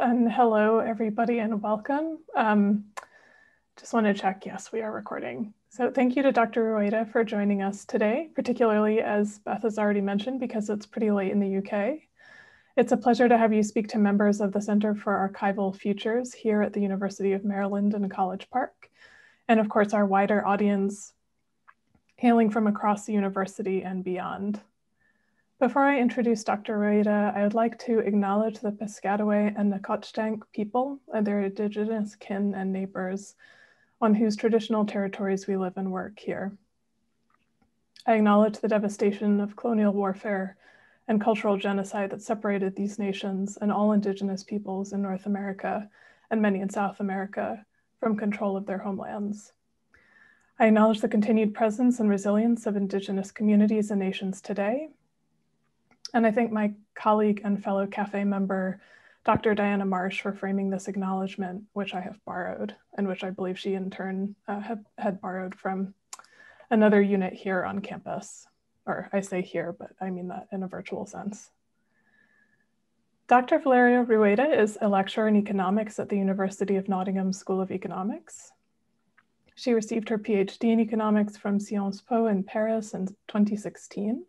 and hello everybody and welcome. Um, just want to check, yes, we are recording. So thank you to Dr. Rueda for joining us today, particularly as Beth has already mentioned, because it's pretty late in the UK. It's a pleasure to have you speak to members of the Center for Archival Futures here at the University of Maryland in College Park, and of course our wider audience hailing from across the university and beyond. Before I introduce Dr. Rueda, I would like to acknowledge the Piscataway and Nacotchtank people and their indigenous kin and neighbors on whose traditional territories we live and work here. I acknowledge the devastation of colonial warfare and cultural genocide that separated these nations and all indigenous peoples in North America and many in South America from control of their homelands. I acknowledge the continued presence and resilience of indigenous communities and nations today and I thank my colleague and fellow CAFE member, Dr. Diana Marsh, for framing this acknowledgement, which I have borrowed, and which I believe she in turn uh, had borrowed from another unit here on campus. Or I say here, but I mean that in a virtual sense. Dr. Valeria Rueda is a lecturer in economics at the University of Nottingham School of Economics. She received her PhD in economics from Sciences Po in Paris in 2016.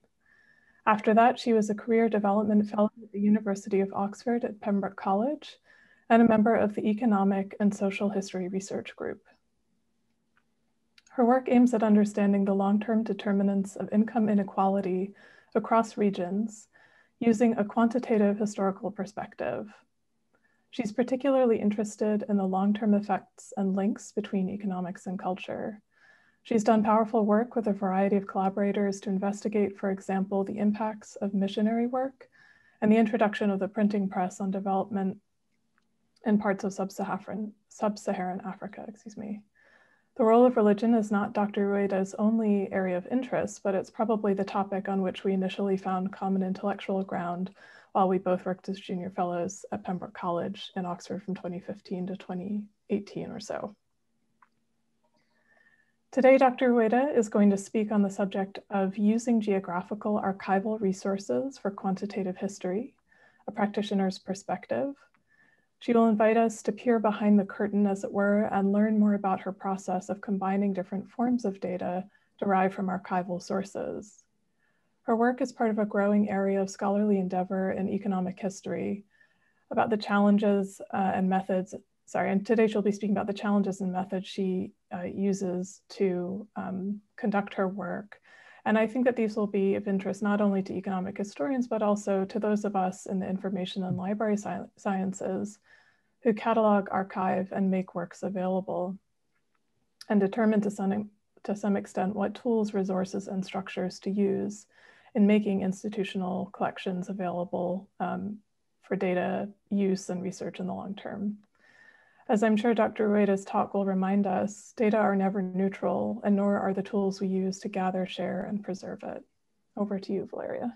After that, she was a career development fellow at the University of Oxford at Pembroke College and a member of the Economic and Social History Research Group. Her work aims at understanding the long-term determinants of income inequality across regions using a quantitative historical perspective. She's particularly interested in the long-term effects and links between economics and culture, She's done powerful work with a variety of collaborators to investigate, for example, the impacts of missionary work and the introduction of the printing press on development in parts of sub-Saharan, sub-Saharan Africa, excuse me. The role of religion is not Dr. Rueda's only area of interest, but it's probably the topic on which we initially found common intellectual ground while we both worked as junior fellows at Pembroke College in Oxford from 2015 to 2018 or so. Today, Dr. Rueda is going to speak on the subject of using geographical archival resources for quantitative history, a practitioner's perspective. She will invite us to peer behind the curtain, as it were, and learn more about her process of combining different forms of data derived from archival sources. Her work is part of a growing area of scholarly endeavor in economic history about the challenges uh, and methods sorry, and today she'll be speaking about the challenges and methods she uh, uses to um, conduct her work. And I think that these will be of interest not only to economic historians, but also to those of us in the information and library sci sciences who catalog, archive, and make works available and determine to some, to some extent what tools, resources, and structures to use in making institutional collections available um, for data use and research in the long term. As I'm sure Dr. Rueda's talk will remind us, data are never neutral and nor are the tools we use to gather, share, and preserve it. Over to you, Valeria.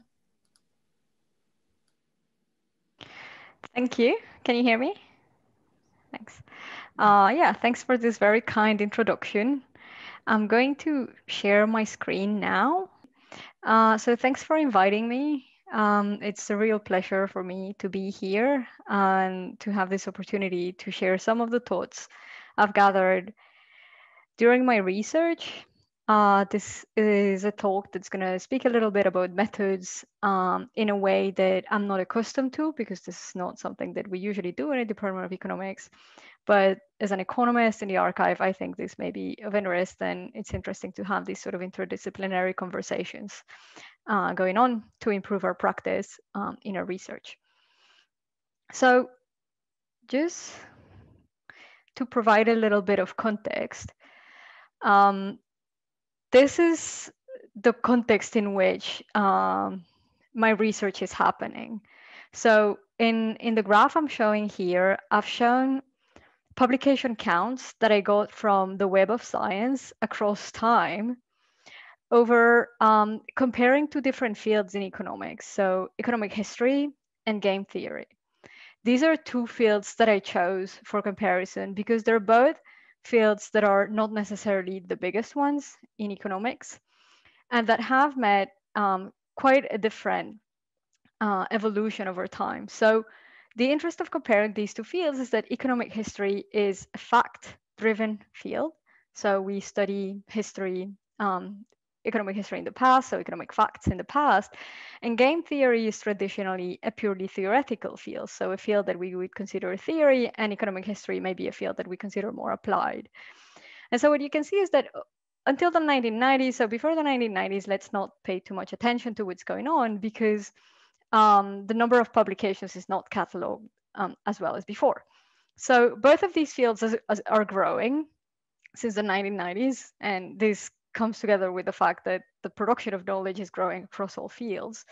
Thank you. Can you hear me? Thanks. Uh, yeah, thanks for this very kind introduction. I'm going to share my screen now. Uh, so thanks for inviting me. Um, it's a real pleasure for me to be here and to have this opportunity to share some of the thoughts I've gathered during my research. Uh, this is a talk that's going to speak a little bit about methods um, in a way that I'm not accustomed to because this is not something that we usually do in a Department of Economics. But as an economist in the archive, I think this may be of interest and it's interesting to have these sort of interdisciplinary conversations uh, going on to improve our practice um, in our research. So just to provide a little bit of context, um, this is the context in which um, my research is happening. So in, in the graph I'm showing here, I've shown publication counts that I got from the Web of Science across time over um, comparing two different fields in economics, so economic history and game theory. These are two fields that I chose for comparison because they're both fields that are not necessarily the biggest ones in economics and that have met um, quite a different uh, evolution over time. So the interest of comparing these two fields is that economic history is a fact-driven field. So we study history, um, economic history in the past, so economic facts in the past. And game theory is traditionally a purely theoretical field, so a field that we would consider a theory, and economic history may be a field that we consider more applied. And so what you can see is that uh, until the 1990s, so before the 1990s, let's not pay too much attention to what's going on because um, the number of publications is not cataloged um, as well as before. So both of these fields as, as are growing since the 1990s, and this comes together with the fact that the production of knowledge is growing across all fields.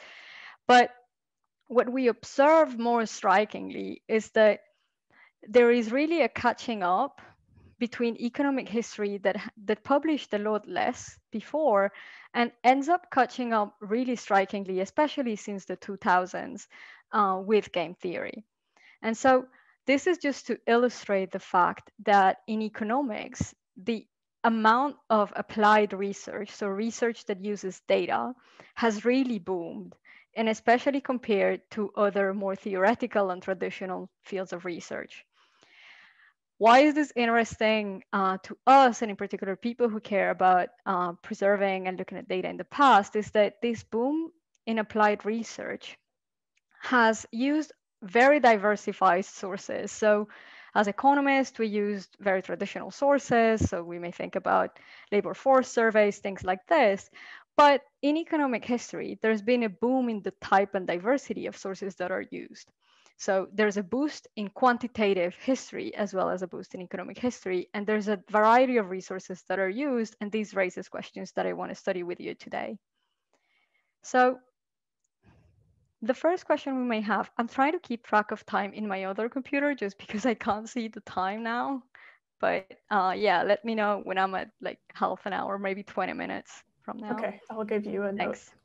But what we observe more strikingly is that there is really a catching up between economic history that, that published a lot less before and ends up catching up really strikingly, especially since the 2000s uh, with game theory. And so this is just to illustrate the fact that in economics, the amount of applied research, so research that uses data, has really boomed, and especially compared to other more theoretical and traditional fields of research. Why is this interesting uh, to us, and in particular people who care about uh, preserving and looking at data in the past, is that this boom in applied research has used very diversified sources. So as economists, we used very traditional sources. So we may think about labor force surveys, things like this. But in economic history, there's been a boom in the type and diversity of sources that are used. So there's a boost in quantitative history as well as a boost in economic history. And there's a variety of resources that are used. And these raises questions that I want to study with you today. So the first question we may have, I'm trying to keep track of time in my other computer just because I can't see the time now. But uh, yeah, let me know when I'm at like half an hour, maybe 20 minutes from now. Okay, I'll give you a Thanks. Note.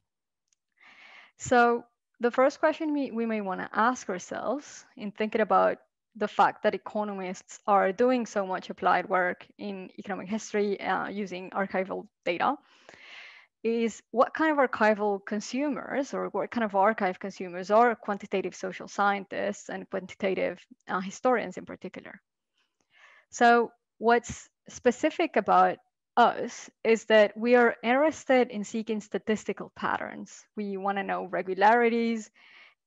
So the first question we, we may want to ask ourselves in thinking about the fact that economists are doing so much applied work in economic history uh, using archival data is what kind of archival consumers or what kind of archive consumers are quantitative social scientists and quantitative uh, historians in particular. So what's specific about us is that we are interested in seeking statistical patterns. We want to know regularities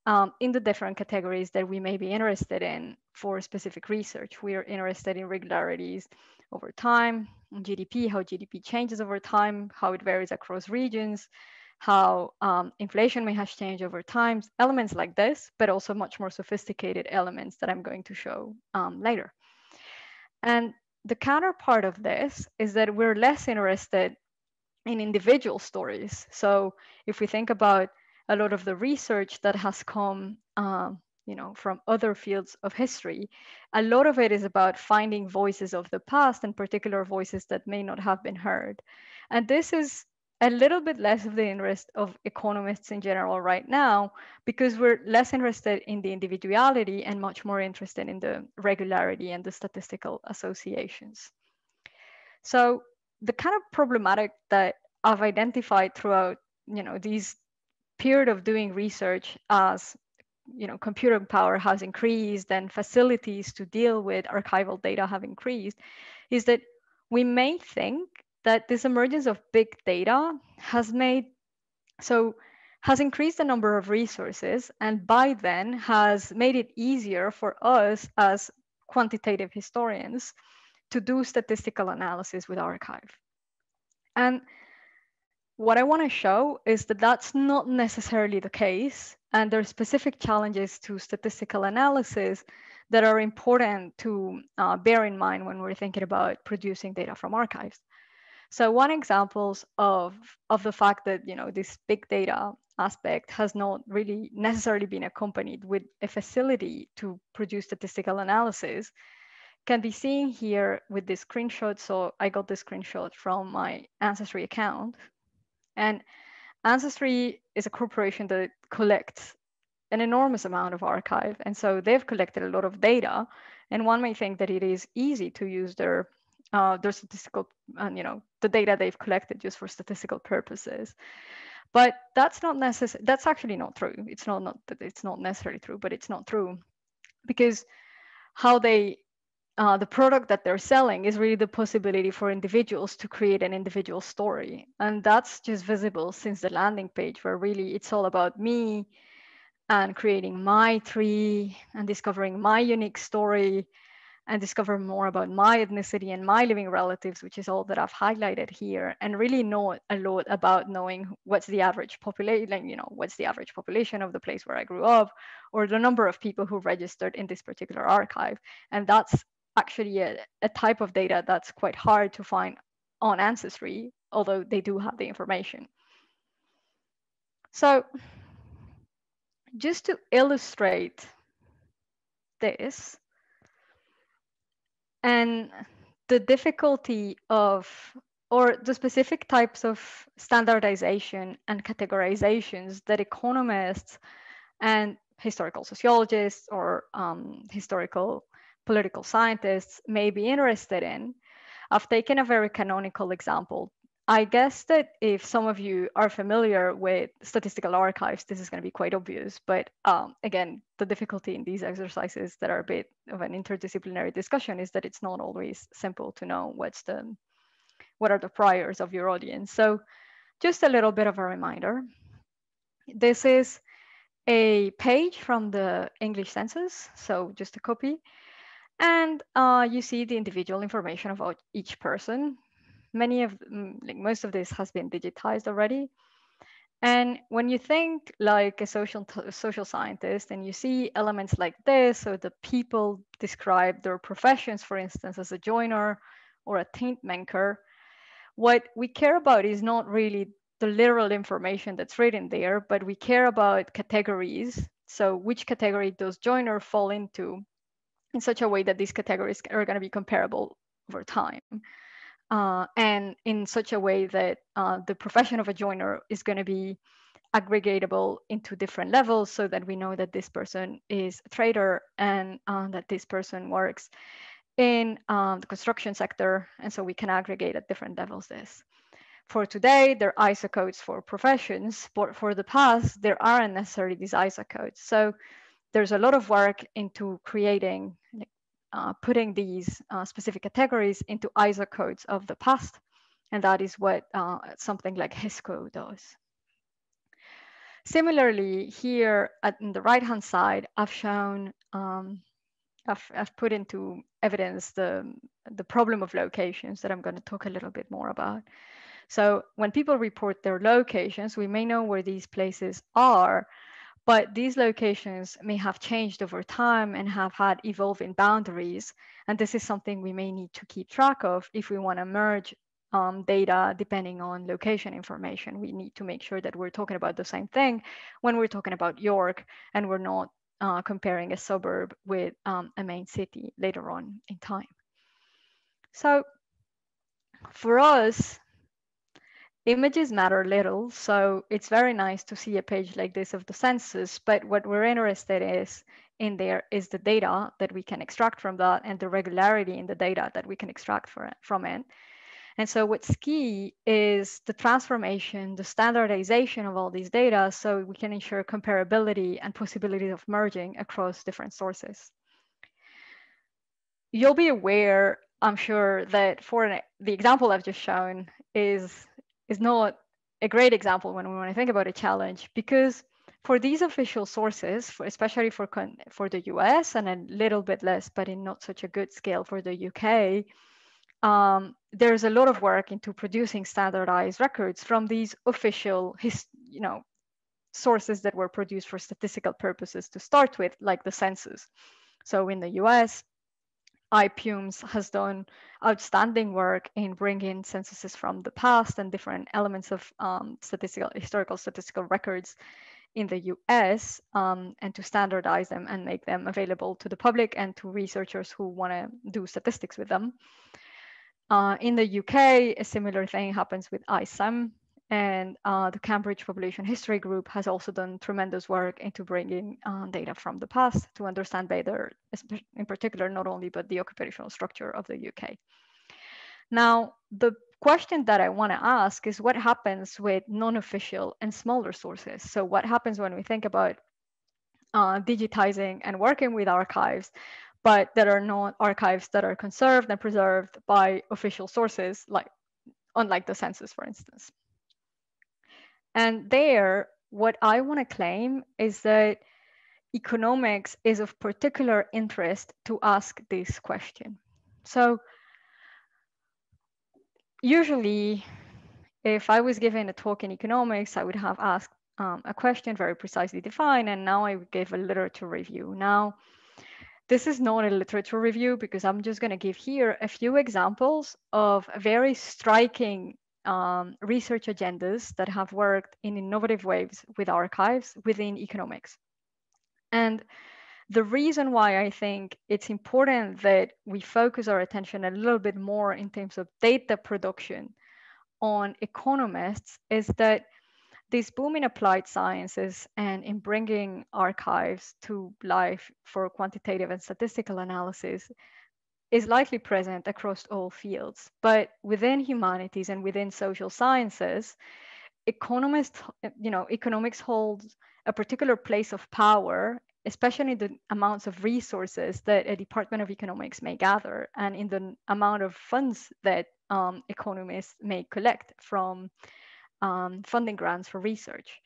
um, in the different categories that we may be interested in for specific research. We are interested in regularities over time, GDP, how GDP changes over time, how it varies across regions, how um, inflation may have changed over time, elements like this, but also much more sophisticated elements that I'm going to show um, later. And the counterpart of this is that we're less interested in individual stories. So if we think about a lot of the research that has come um, you know, from other fields of history, a lot of it is about finding voices of the past and particular voices that may not have been heard. And this is a little bit less of the interest of economists in general right now, because we're less interested in the individuality and much more interested in the regularity and the statistical associations. So the kind of problematic that I've identified throughout, you know, these period of doing research as you know, computing power has increased and facilities to deal with archival data have increased, is that we may think that this emergence of big data has made, so has increased the number of resources and by then has made it easier for us as quantitative historians to do statistical analysis with archive. And what I want to show is that that's not necessarily the case. And there are specific challenges to statistical analysis that are important to uh, bear in mind when we're thinking about producing data from archives. So one examples of, of the fact that you know this big data aspect has not really necessarily been accompanied with a facility to produce statistical analysis can be seen here with this screenshot. So I got this screenshot from my Ancestry account. And Ancestry is a corporation that collects an enormous amount of archive. And so they've collected a lot of data. And one may think that it is easy to use their uh, their statistical, and you know, the data they've collected just for statistical purposes. But that's not necessary. That's actually not true. It's not, not that it's not necessarily true, but it's not true. because how they uh, the product that they're selling is really the possibility for individuals to create an individual story. And that's just visible since the landing page, where really it's all about me and creating my tree and discovering my unique story and discover more about my ethnicity and my living relatives, which is all that I've highlighted here, and really know a lot about knowing what's the average population, you know, what's the average population of the place where I grew up, or the number of people who registered in this particular archive. And that's actually a, a type of data that's quite hard to find on Ancestry, although they do have the information. So just to illustrate this and the difficulty of or the specific types of standardization and categorizations that economists and historical sociologists or um, historical political scientists may be interested in. I've taken a very canonical example. I guess that if some of you are familiar with statistical archives, this is going to be quite obvious. But um, again, the difficulty in these exercises that are a bit of an interdisciplinary discussion is that it's not always simple to know what's the what are the priors of your audience. So just a little bit of a reminder. This is a page from the English census, so just a copy. And uh, you see the individual information about each person. Many of, mm, like most of this has been digitized already. And when you think like a social social scientist and you see elements like this, so the people describe their professions, for instance, as a joiner or a tint maker, what we care about is not really the literal information that's written there, but we care about categories. So which category does joiner fall into? In such a way that these categories are going to be comparable over time. Uh, and in such a way that uh, the profession of a joiner is going to be aggregatable into different levels so that we know that this person is a trader and uh, that this person works in um, the construction sector. And so we can aggregate at different levels this. For today, there are ISO codes for professions, but for the past, there aren't necessarily these ISO codes. So there's a lot of work into creating, uh, putting these uh, specific categories into ISO codes of the past. And that is what uh, something like HISCO does. Similarly, here at the right-hand side, I've shown, um, I've, I've put into evidence the, the problem of locations that I'm going to talk a little bit more about. So when people report their locations, we may know where these places are, but these locations may have changed over time and have had evolving boundaries. And this is something we may need to keep track of if we want to merge um, data depending on location information. We need to make sure that we're talking about the same thing when we're talking about York and we're not uh, comparing a suburb with um, a main city later on in time. So for us, images matter little. So it's very nice to see a page like this of the census, but what we're interested is in there is the data that we can extract from that and the regularity in the data that we can extract it, from it. And so what's key is the transformation, the standardization of all these data so we can ensure comparability and possibility of merging across different sources. You'll be aware, I'm sure, that for the example I've just shown is is not a great example when we want to think about a challenge because for these official sources, for, especially for, for the US and a little bit less, but in not such a good scale for the UK, um, there's a lot of work into producing standardized records from these official, his, you know, sources that were produced for statistical purposes to start with, like the census. So in the US, IPUMS has done outstanding work in bringing censuses from the past and different elements of um, statistical, historical statistical records in the US um, and to standardize them and make them available to the public and to researchers who want to do statistics with them. Uh, in the UK, a similar thing happens with ICEM, and uh, the Cambridge Population History Group has also done tremendous work into bringing uh, data from the past to understand better, in particular, not only, but the occupational structure of the UK. Now, the question that I want to ask is what happens with non-official and smaller sources? So what happens when we think about uh, digitizing and working with archives, but that are not archives that are conserved and preserved by official sources, like unlike the census, for instance. And there, what I want to claim is that economics is of particular interest to ask this question. So usually, if I was given a talk in economics, I would have asked um, a question very precisely defined, and now I would give a literature review. Now, this is not a literature review because I'm just going to give here a few examples of very striking um, research agendas that have worked in innovative ways with archives within economics. And the reason why I think it's important that we focus our attention a little bit more in terms of data production on economists is that this boom in applied sciences and in bringing archives to life for quantitative and statistical analysis is likely present across all fields. But within humanities and within social sciences, economists, you know, economics holds a particular place of power, especially the amounts of resources that a department of economics may gather and in the amount of funds that um, economists may collect from um, funding grants for research.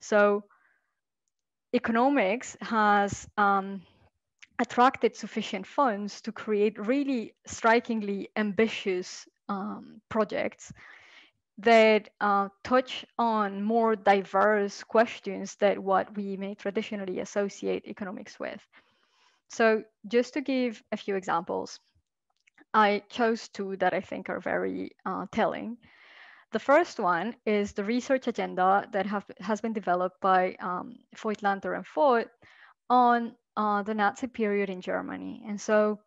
So economics has um, attracted sufficient funds to create really strikingly ambitious um, projects that uh, touch on more diverse questions than what we may traditionally associate economics with. So just to give a few examples, I chose two that I think are very uh, telling. The first one is the research agenda that have, has been developed by um, Voigtlander and Voth on uh, the Nazi period in Germany. And so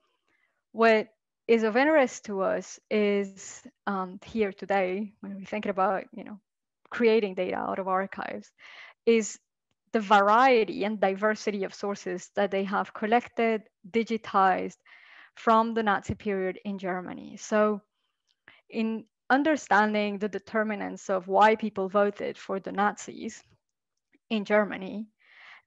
what is of interest to us is um, here today, when we're thinking about, you know, creating data out of archives, is the variety and diversity of sources that they have collected, digitized from the Nazi period in Germany. So in understanding the determinants of why people voted for the Nazis in Germany,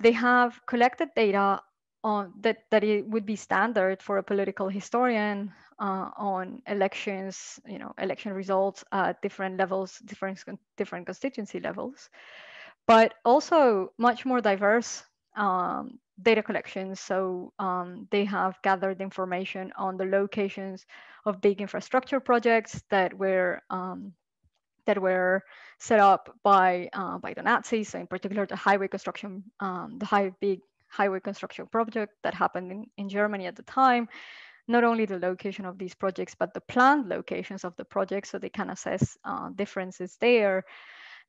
they have collected data on that, that it would be standard for a political historian uh, on elections, you know, election results at different levels, different, different constituency levels, but also much more diverse um, data collections. So um, they have gathered information on the locations of big infrastructure projects that were um, that were set up by uh, by the Nazis. So in particular, the highway construction, um, the high big highway construction project that happened in, in Germany at the time. Not only the location of these projects, but the planned locations of the projects, so they can assess uh, differences there.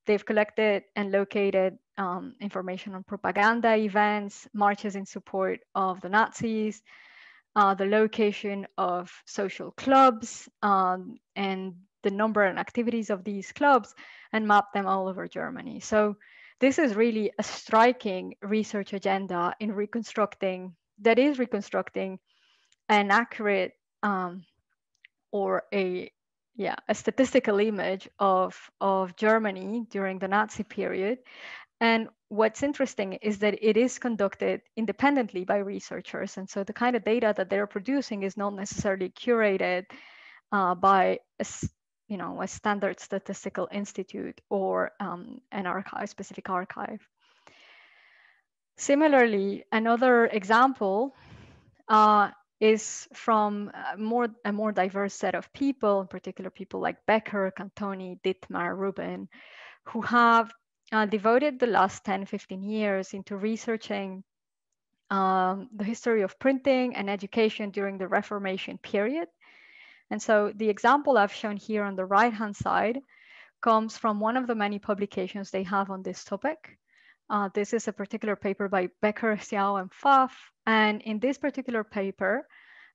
They've collected and located um, information on propaganda events, marches in support of the Nazis, uh, the location of social clubs, um, and the number and activities of these clubs, and map them all over Germany. So this is really a striking research agenda in reconstructing, that is reconstructing an accurate um, or a yeah, a statistical image of, of Germany during the Nazi period. And what's interesting is that it is conducted independently by researchers. And so the kind of data that they're producing is not necessarily curated uh, by a, you know, a standard statistical institute or um, an archive, specific archive. Similarly, another example uh, is from a more, a more diverse set of people, in particular people like Becker, Cantoni, Dittmar, Rubin, who have uh, devoted the last 10, 15 years into researching um, the history of printing and education during the Reformation period. And so the example I've shown here on the right-hand side comes from one of the many publications they have on this topic. Uh, this is a particular paper by Becker, Hsiao, and Pfaff. And in this particular paper,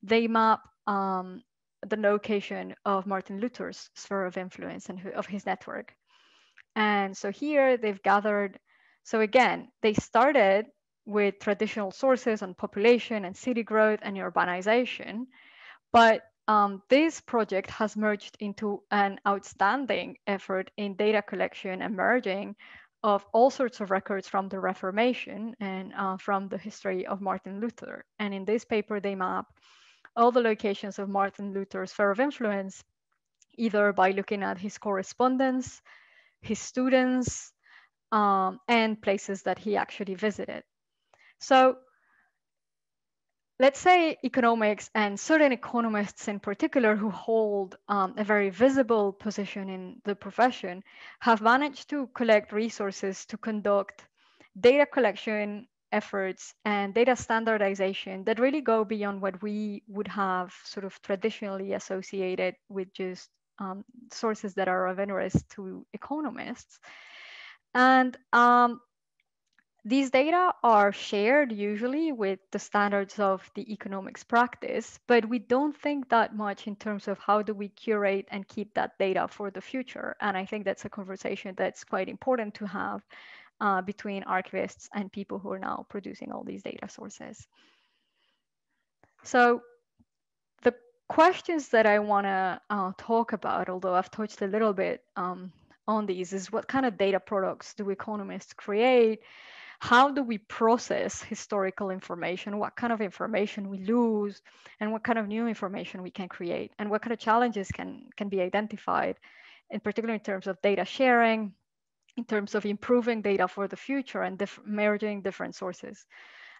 they map um, the location of Martin Luther's sphere of influence and of his network. And so here they've gathered, so again, they started with traditional sources on population and city growth and urbanization, but um, this project has merged into an outstanding effort in data collection and merging of all sorts of records from the Reformation and uh, from the history of Martin Luther. And in this paper, they map all the locations of Martin Luther's sphere of influence, either by looking at his correspondence, his students, um, and places that he actually visited. So let's say economics and certain economists in particular who hold um, a very visible position in the profession have managed to collect resources to conduct data collection efforts and data standardization that really go beyond what we would have sort of traditionally associated with just um, sources that are of interest to economists. And um, these data are shared usually with the standards of the economics practice, but we don't think that much in terms of how do we curate and keep that data for the future. And I think that's a conversation that's quite important to have uh, between archivists and people who are now producing all these data sources. So the questions that I want to uh, talk about, although I've touched a little bit um, on these, is what kind of data products do economists create? how do we process historical information, what kind of information we lose, and what kind of new information we can create, and what kind of challenges can, can be identified, in particular in terms of data sharing, in terms of improving data for the future and diff merging different sources.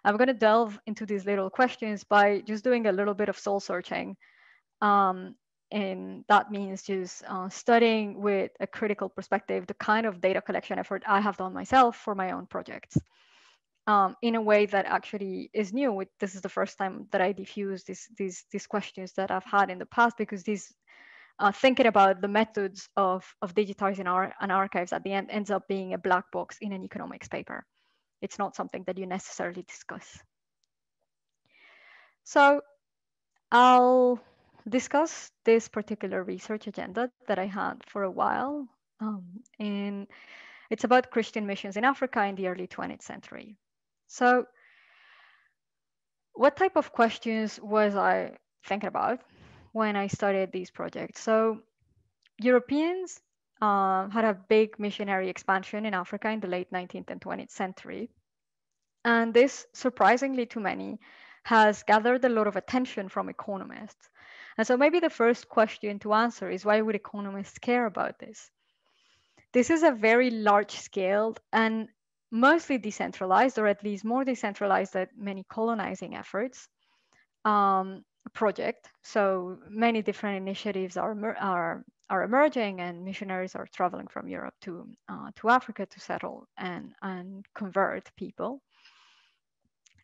I'm going to delve into these little questions by just doing a little bit of soul searching. Um, and that means just uh, studying with a critical perspective the kind of data collection effort I have done myself for my own projects um, in a way that actually is new. This is the first time that I diffuse these, these, these questions that I've had in the past because these uh, thinking about the methods of, of digitizing our, an archives at the end ends up being a black box in an economics paper. It's not something that you necessarily discuss. So I'll discuss this particular research agenda that I had for a while. Um, and it's about Christian missions in Africa in the early 20th century. So what type of questions was I thinking about when I started these projects? So Europeans uh, had a big missionary expansion in Africa in the late 19th and 20th century. And this, surprisingly to many, has gathered a lot of attention from economists. And so maybe the first question to answer is why would economists care about this? This is a very large scale and mostly decentralized, or at least more decentralized than many colonizing efforts um, project. So many different initiatives are, are, are emerging and missionaries are traveling from Europe to, uh, to Africa to settle and, and convert people.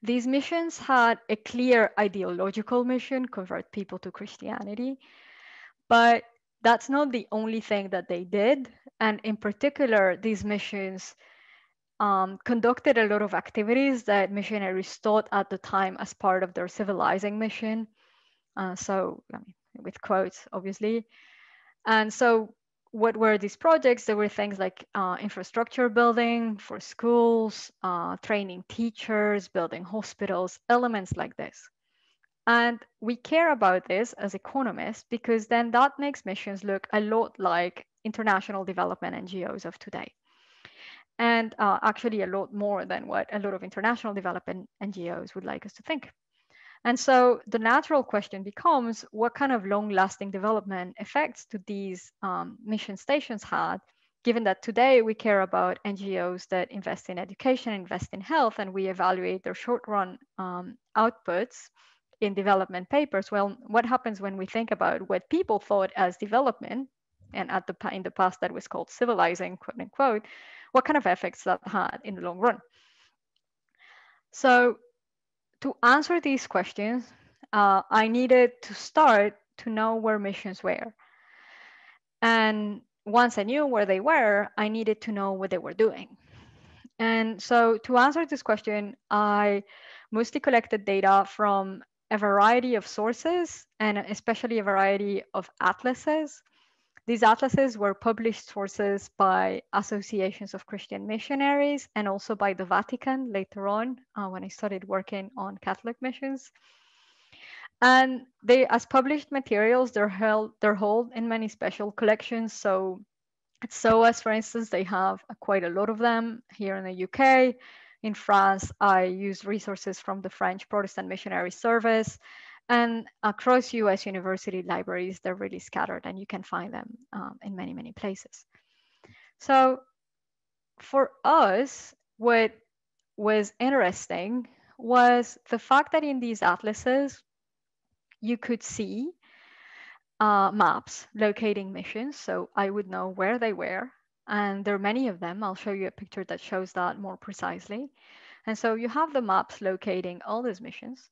These missions had a clear ideological mission, convert people to Christianity, but that's not the only thing that they did. And in particular, these missions um, conducted a lot of activities that missionaries thought at the time as part of their civilizing mission. Uh, so, I mean, with quotes, obviously. And so what were these projects? There were things like uh, infrastructure building for schools, uh, training teachers, building hospitals, elements like this. And we care about this as economists because then that makes missions look a lot like international development NGOs of today. And uh, actually a lot more than what a lot of international development NGOs would like us to think. And so the natural question becomes what kind of long lasting development effects do these um, mission stations have, given that today we care about NGOs that invest in education, invest in health, and we evaluate their short run um, outputs in development papers. Well, what happens when we think about what people thought as development, and at the in the past that was called civilizing, quote unquote, what kind of effects that had in the long run? So to answer these questions, uh, I needed to start to know where missions were. And once I knew where they were, I needed to know what they were doing. And so to answer this question, I mostly collected data from a variety of sources and especially a variety of atlases. These atlases were published sources by associations of Christian missionaries and also by the Vatican later on uh, when I started working on Catholic missions. And they, as published materials, they're held, they're held in many special collections. So At SOAS, for instance, they have quite a lot of them here in the UK. In France, I use resources from the French Protestant Missionary Service. And across US university libraries, they're really scattered and you can find them um, in many, many places. So for us, what was interesting was the fact that in these atlases, you could see uh, maps locating missions. So I would know where they were. And there are many of them. I'll show you a picture that shows that more precisely. And so you have the maps locating all these missions.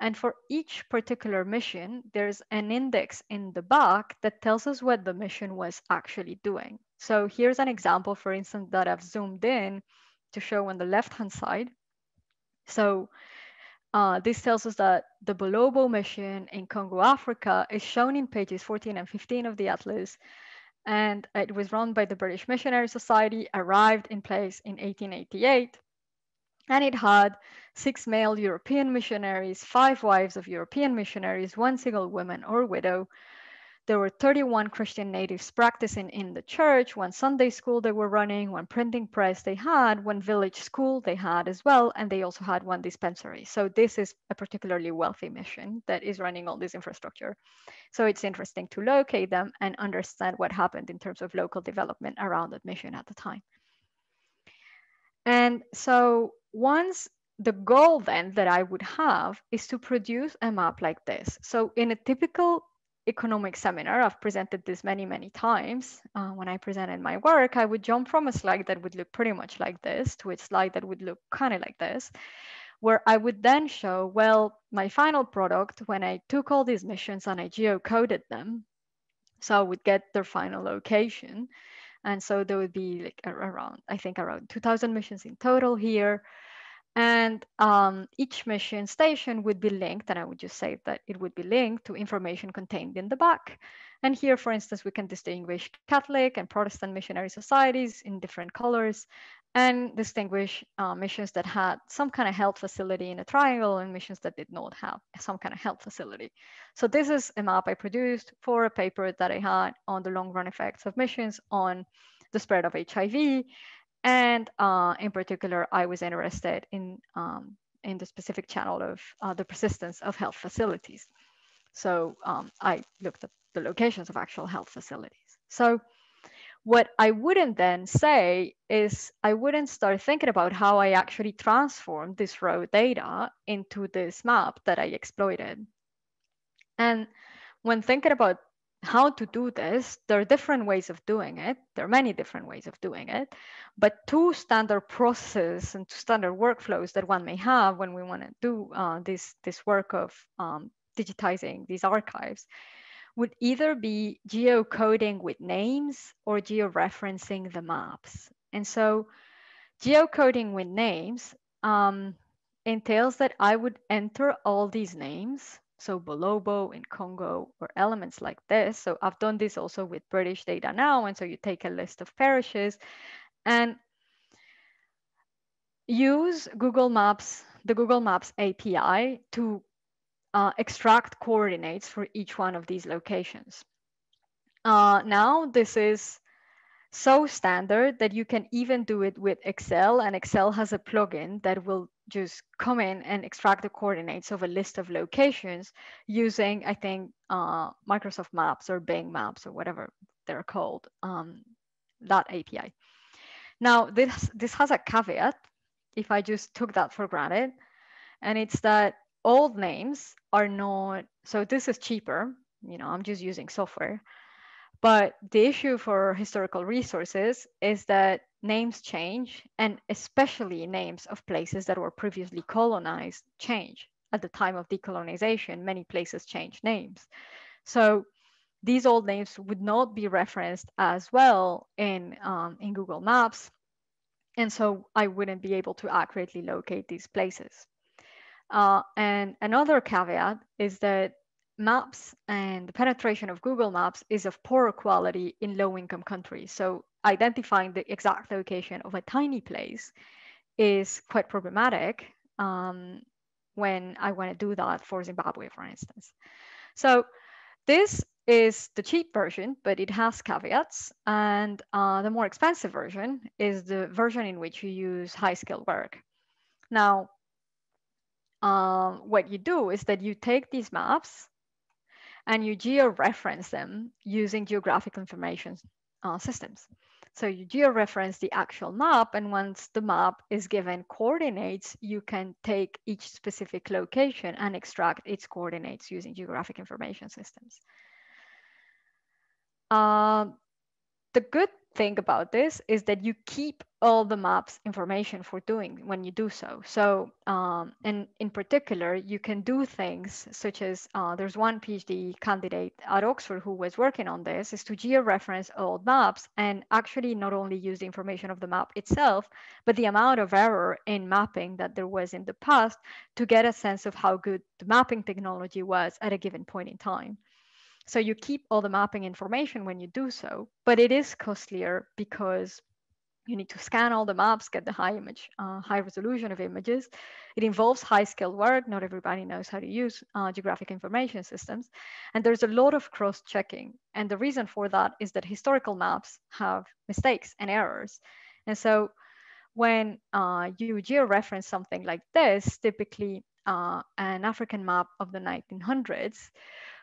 And for each particular mission, there's an index in the back that tells us what the mission was actually doing. So here's an example, for instance, that I've zoomed in to show on the left-hand side. So uh, this tells us that the Bolobo mission in Congo, Africa is shown in pages 14 and 15 of the atlas. And it was run by the British Missionary Society, arrived in place in 1888. And it had six male European missionaries, five wives of European missionaries, one single woman or widow, there were 31 Christian natives practicing in the church, one Sunday school they were running, one printing press they had, one village school they had as well, and they also had one dispensary. So this is a particularly wealthy mission that is running all this infrastructure. So it's interesting to locate them and understand what happened in terms of local development around that mission at the time. And so once the goal then that I would have is to produce a map like this. So in a typical economic seminar, I've presented this many, many times. Uh, when I presented my work, I would jump from a slide that would look pretty much like this to a slide that would look kind of like this, where I would then show, well, my final product, when I took all these missions and I geocoded them, so I would get their final location. And so there would be like around, I think around 2000 missions in total here. And um, each mission station would be linked, and I would just say that it would be linked to information contained in the back. And here, for instance, we can distinguish Catholic and Protestant missionary societies in different colors and distinguish uh, missions that had some kind of health facility in a triangle and missions that did not have some kind of health facility. So this is a map I produced for a paper that I had on the long run effects of missions on the spread of HIV and uh, in particular, I was interested in, um, in the specific channel of uh, the persistence of health facilities. So um, I looked at the locations of actual health facilities. So what I wouldn't then say is I wouldn't start thinking about how I actually transformed this raw data into this map that I exploited. And when thinking about how to do this, there are different ways of doing it. There are many different ways of doing it, but two standard processes and two standard workflows that one may have when we want to do uh, this, this work of um, digitizing these archives would either be geocoding with names or georeferencing the maps. And so geocoding with names um, entails that I would enter all these names so Bolobo in Congo or elements like this. So I've done this also with British data now. And so you take a list of parishes and use Google Maps, the Google Maps API to uh, extract coordinates for each one of these locations. Uh, now this is so standard that you can even do it with Excel and Excel has a plugin that will just come in and extract the coordinates of a list of locations using, I think, uh, Microsoft Maps or Bing Maps or whatever they're called, um, that API. Now, this, this has a caveat, if I just took that for granted, and it's that old names are not, so this is cheaper, you know, I'm just using software. But the issue for historical resources is that names change, and especially names of places that were previously colonized change. At the time of decolonization, many places change names. So these old names would not be referenced as well in, um, in Google Maps. And so I wouldn't be able to accurately locate these places. Uh, and another caveat is that maps and the penetration of Google Maps is of poor quality in low income countries. So identifying the exact location of a tiny place is quite problematic um, when I want to do that for Zimbabwe, for instance. So this is the cheap version, but it has caveats. And uh, the more expensive version is the version in which you use high scale work. Now, uh, what you do is that you take these maps and you georeference them using geographic information uh, systems. So you georeference the actual map, and once the map is given coordinates, you can take each specific location and extract its coordinates using geographic information systems. Um, the good thing about this is that you keep all the maps information for doing when you do so. So, um, and in particular, you can do things such as uh, there's one PhD candidate at Oxford who was working on this is to georeference old maps and actually not only use the information of the map itself, but the amount of error in mapping that there was in the past to get a sense of how good the mapping technology was at a given point in time. So you keep all the mapping information when you do so, but it is costlier because you need to scan all the maps, get the high image, uh, high resolution of images. It involves high skilled work. Not everybody knows how to use uh, geographic information systems. And there's a lot of cross checking. And the reason for that is that historical maps have mistakes and errors. And so when uh, you georeference something like this, typically uh, an African map of the 1900s,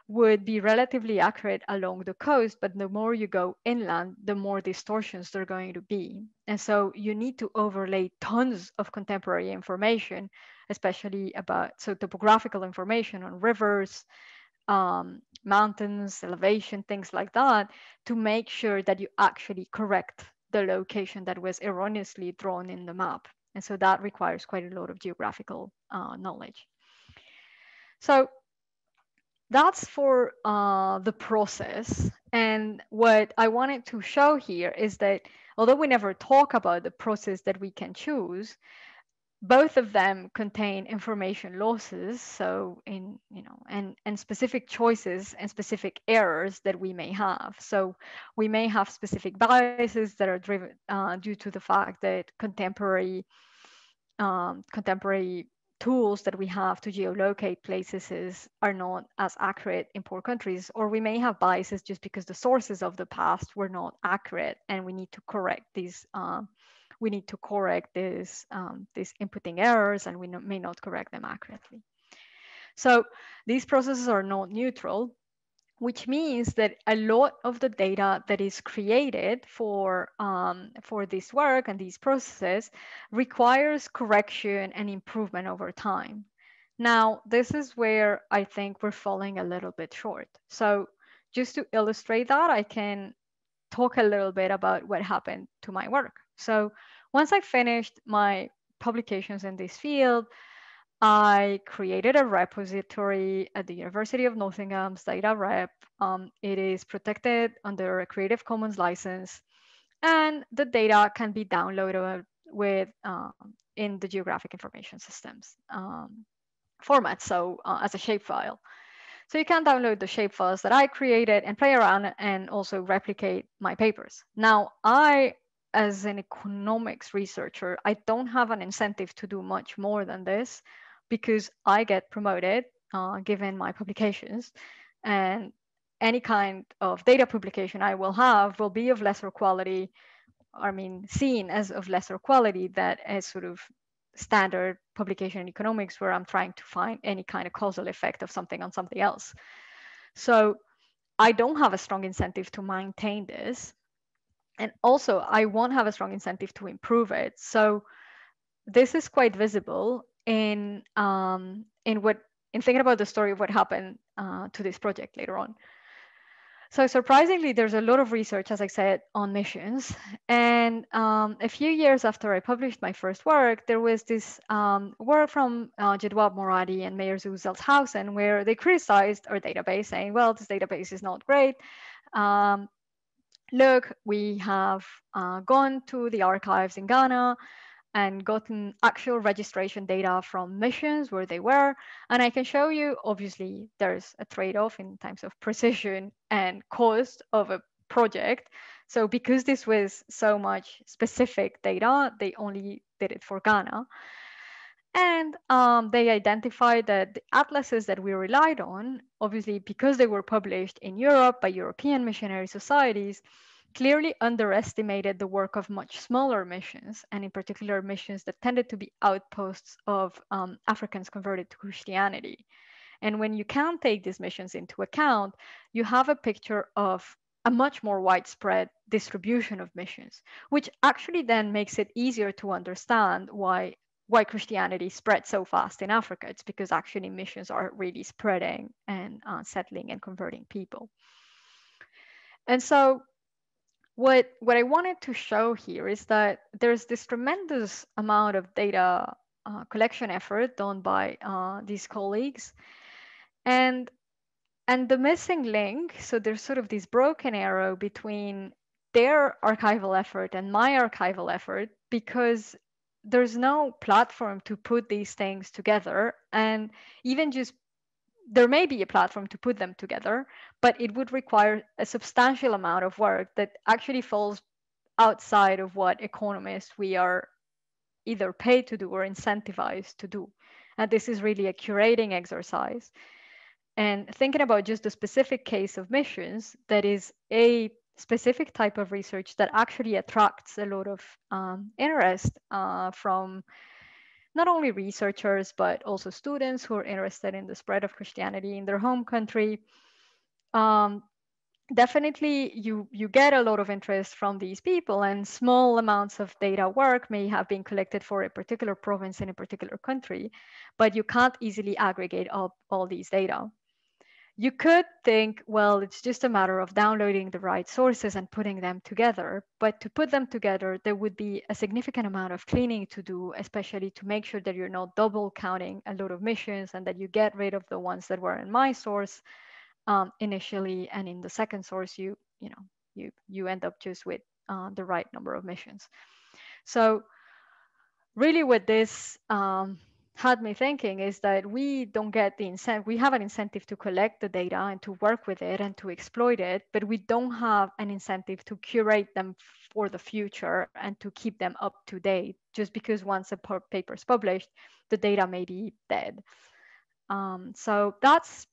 would be relatively accurate along the coast, but the more you go inland, the more distortions there are going to be. And so you need to overlay tons of contemporary information, especially about so topographical information on rivers, um, mountains, elevation, things like that, to make sure that you actually correct the location that was erroneously drawn in the map. And so that requires quite a lot of geographical uh, knowledge. So that's for uh, the process. And what I wanted to show here is that although we never talk about the process that we can choose, both of them contain information losses. So in, you know, and, and specific choices and specific errors that we may have. So we may have specific biases that are driven uh, due to the fact that contemporary um, contemporary tools that we have to geolocate places are not as accurate in poor countries, or we may have biases just because the sources of the past were not accurate, and we need to correct these. Um, we need to correct these um, these inputting errors, and we no, may not correct them accurately. So these processes are not neutral, which means that a lot of the data that is created for, um, for this work and these processes requires correction and improvement over time. Now, this is where I think we're falling a little bit short. So just to illustrate that, I can talk a little bit about what happened to my work. So once I finished my publications in this field, I created a repository at the University of Nottingham's data rep. Um, it is protected under a Creative Commons license, and the data can be downloaded with um, in the geographic information systems um, format, so uh, as a shapefile. So you can download the shapefiles that I created and play around and also replicate my papers. Now, I, as an economics researcher, I don't have an incentive to do much more than this because I get promoted uh, given my publications and any kind of data publication I will have will be of lesser quality, I mean, seen as of lesser quality that as sort of standard publication in economics where I'm trying to find any kind of causal effect of something on something else. So I don't have a strong incentive to maintain this. And also I won't have a strong incentive to improve it. So this is quite visible in um, in what in thinking about the story of what happened uh, to this project later on. So surprisingly, there's a lot of research, as I said, on missions. And um, a few years after I published my first work, there was this um, work from uh, Jedwab Moradi and Meier zu Selhausen, where they criticized our database, saying, well, this database is not great. Um, look, we have uh, gone to the archives in Ghana and gotten actual registration data from missions where they were. And I can show you, obviously, there's a trade-off in terms of precision and cost of a project. So because this was so much specific data, they only did it for Ghana. And um, they identified that the atlases that we relied on, obviously because they were published in Europe by European missionary societies, clearly underestimated the work of much smaller missions, and in particular missions that tended to be outposts of um, Africans converted to Christianity. And when you can take these missions into account, you have a picture of a much more widespread distribution of missions, which actually then makes it easier to understand why why Christianity spread so fast in Africa. It's because actually missions are really spreading and uh, settling and converting people. And so what, what I wanted to show here is that there's this tremendous amount of data uh, collection effort done by uh, these colleagues. And, and the missing link, so there's sort of this broken arrow between their archival effort and my archival effort because there's no platform to put these things together and even just there may be a platform to put them together but it would require a substantial amount of work that actually falls outside of what economists we are either paid to do or incentivized to do. And this is really a curating exercise. And thinking about just the specific case of missions that is a specific type of research that actually attracts a lot of um, interest uh, from not only researchers, but also students who are interested in the spread of Christianity in their home country. Um, definitely you you get a lot of interest from these people and small amounts of data work may have been collected for a particular province in a particular country but you can't easily aggregate all, all these data you could think, well, it's just a matter of downloading the right sources and putting them together. But to put them together, there would be a significant amount of cleaning to do, especially to make sure that you're not double counting a lot of missions and that you get rid of the ones that were in my source um, initially. And in the second source, you, you know, you, you end up just with uh, the right number of missions. So really with this, um, had me thinking is that we don't get the incentive we have an incentive to collect the data and to work with it and to exploit it but we don't have an incentive to curate them for the future and to keep them up to date. Just because once a paper is published the data may be dead. Um, so that's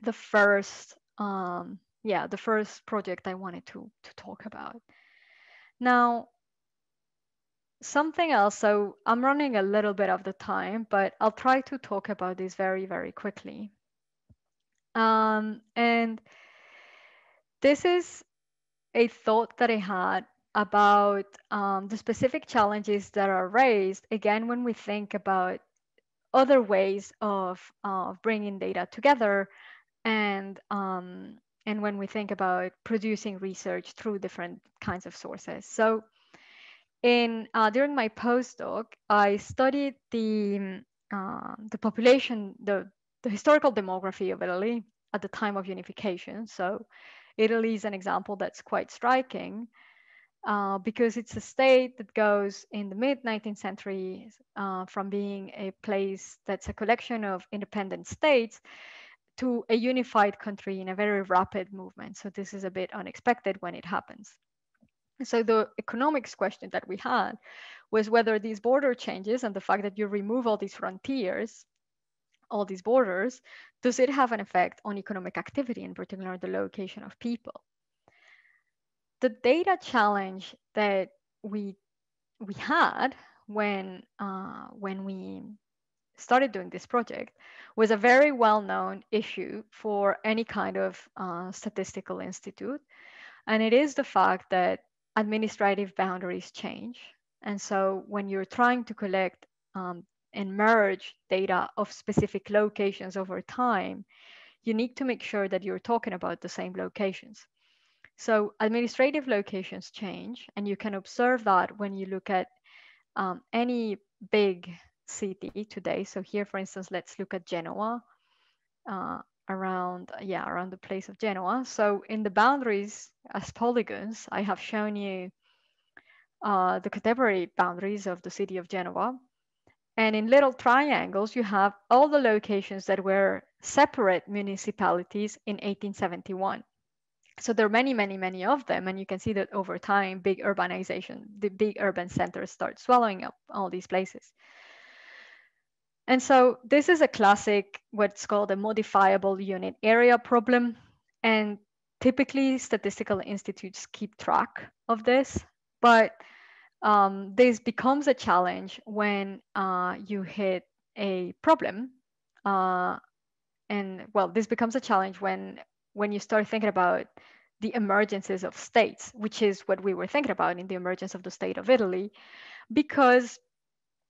the first um, yeah the first project i wanted to to talk about. Now something else. So I'm running a little bit of the time, but I'll try to talk about this very, very quickly. Um, and this is a thought that I had about um, the specific challenges that are raised, again, when we think about other ways of, of bringing data together and um, and when we think about producing research through different kinds of sources. So in uh, during my postdoc, I studied the uh, the population, the the historical demography of Italy at the time of unification. So, Italy is an example that's quite striking uh, because it's a state that goes in the mid 19th century uh, from being a place that's a collection of independent states to a unified country in a very rapid movement. So this is a bit unexpected when it happens. So the economics question that we had was whether these border changes and the fact that you remove all these frontiers, all these borders, does it have an effect on economic activity, in particular the location of people? The data challenge that we we had when uh, when we started doing this project was a very well-known issue for any kind of uh, statistical institute, and it is the fact that administrative boundaries change. And so when you're trying to collect um, and merge data of specific locations over time, you need to make sure that you're talking about the same locations. So administrative locations change, and you can observe that when you look at um, any big city today. So here, for instance, let's look at Genoa. Uh, around yeah around the place of Genoa. So in the boundaries as polygons, I have shown you uh, the contemporary boundaries of the city of Genoa. And in little triangles, you have all the locations that were separate municipalities in 1871. So there are many, many, many of them. And you can see that over time, big urbanization, the big urban centers start swallowing up all these places. And so this is a classic, what's called a modifiable unit area problem. And typically statistical institutes keep track of this, but um, this becomes a challenge when uh, you hit a problem. Uh, and well, this becomes a challenge when when you start thinking about the emergences of states, which is what we were thinking about in the emergence of the state of Italy, because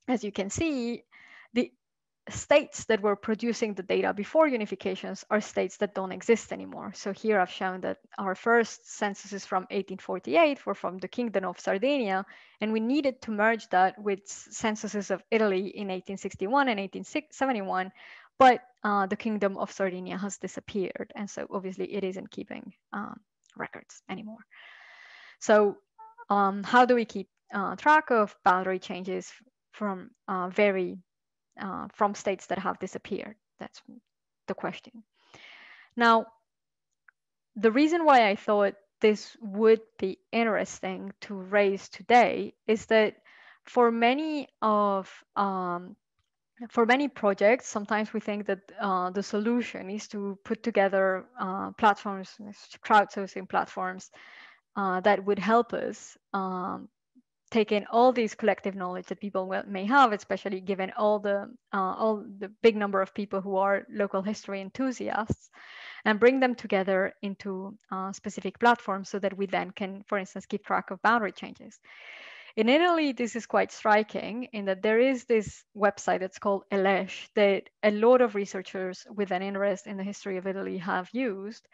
as you can see, states that were producing the data before unifications are states that don't exist anymore. So here I've shown that our first censuses from 1848 were from the Kingdom of Sardinia, and we needed to merge that with censuses of Italy in 1861 and 1871, but uh, the Kingdom of Sardinia has disappeared. And so obviously it isn't keeping um, records anymore. So um, how do we keep uh, track of boundary changes from uh, very uh, from states that have disappeared? That's the question. Now, the reason why I thought this would be interesting to raise today is that for many of um, for many projects, sometimes we think that uh, the solution is to put together uh, platforms, crowdsourcing platforms uh, that would help us um, take in all these collective knowledge that people may have, especially given all the uh, all the big number of people who are local history enthusiasts, and bring them together into uh, specific platforms so that we then can, for instance, keep track of boundary changes. In Italy, this is quite striking in that there is this website that's called ELESH that a lot of researchers with an interest in the history of Italy have used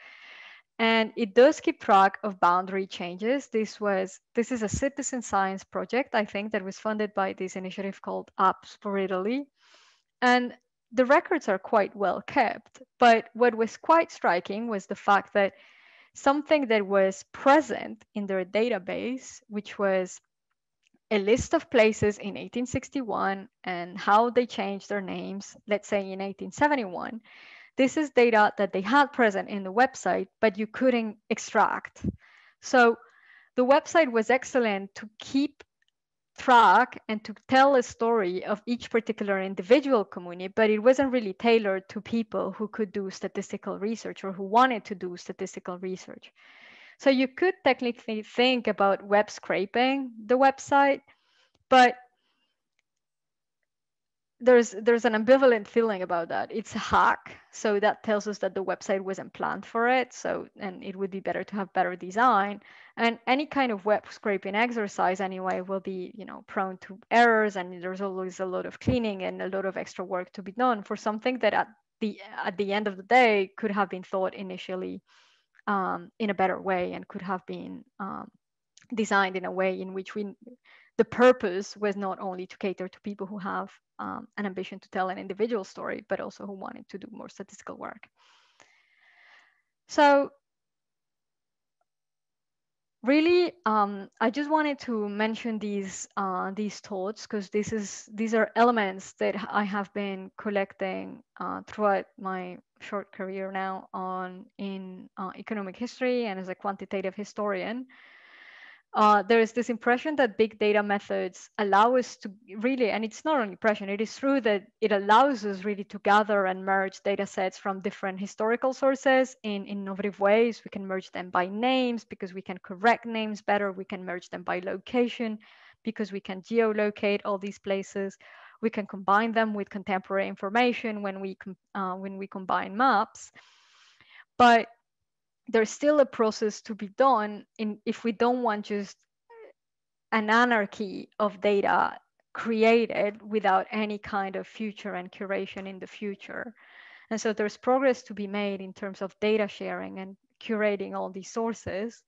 and it does keep track of boundary changes. This was this is a citizen science project, I think, that was funded by this initiative called Apps for Italy. And the records are quite well kept. But what was quite striking was the fact that something that was present in their database, which was a list of places in 1861 and how they changed their names, let's say in 1871, this is data that they had present in the website, but you couldn't extract. So the website was excellent to keep track and to tell a story of each particular individual community, but it wasn't really tailored to people who could do statistical research or who wanted to do statistical research. So you could technically think about web scraping the website, but there's there's an ambivalent feeling about that. It's a hack, so that tells us that the website wasn't planned for it. So and it would be better to have better design. And any kind of web scraping exercise anyway will be you know prone to errors, and there's always a lot of cleaning and a lot of extra work to be done for something that at the at the end of the day could have been thought initially um, in a better way and could have been um, designed in a way in which we the purpose was not only to cater to people who have um, an ambition to tell an individual story, but also who wanted to do more statistical work. So really, um, I just wanted to mention these uh, these thoughts because this is these are elements that I have been collecting uh, throughout my short career now on in uh, economic history and as a quantitative historian uh, there is this impression that big data methods allow us to really, and it's not an impression, it is true that it allows us really to gather and merge data sets from different historical sources in innovative ways. We can merge them by names because we can correct names better. We can merge them by location because we can geolocate all these places. We can combine them with contemporary information when we, uh, when we combine maps. But there's still a process to be done in if we don't want just an anarchy of data created without any kind of future and curation in the future. And so there's progress to be made in terms of data sharing and curating all these sources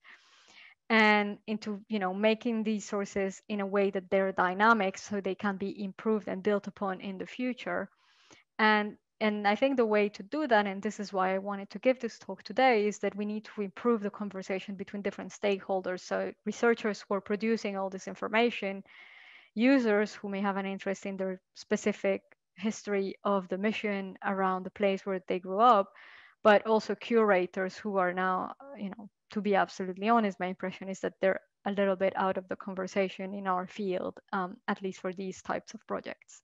and into you know making these sources in a way that they're dynamic so they can be improved and built upon in the future. And and I think the way to do that, and this is why I wanted to give this talk today, is that we need to improve the conversation between different stakeholders. So researchers who are producing all this information, users who may have an interest in their specific history of the mission around the place where they grew up, but also curators who are now, you know, to be absolutely honest, my impression is that they're a little bit out of the conversation in our field, um, at least for these types of projects.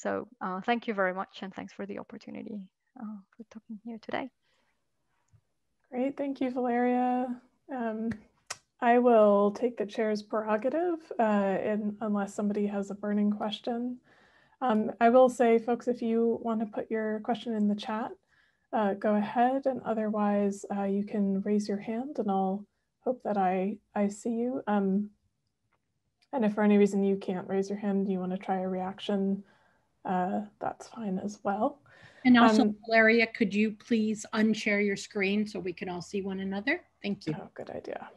So uh, thank you very much, and thanks for the opportunity uh, for talking here today. Great, thank you, Valeria. Um, I will take the chair's prerogative uh, in, unless somebody has a burning question. Um, I will say, folks, if you want to put your question in the chat, uh, go ahead, and otherwise uh, you can raise your hand and I'll hope that I, I see you. Um, and if for any reason you can't raise your hand, you want to try a reaction, uh, that's fine as well. And also, um, Valeria, could you please unshare your screen so we can all see one another? Thank you. Oh, good idea.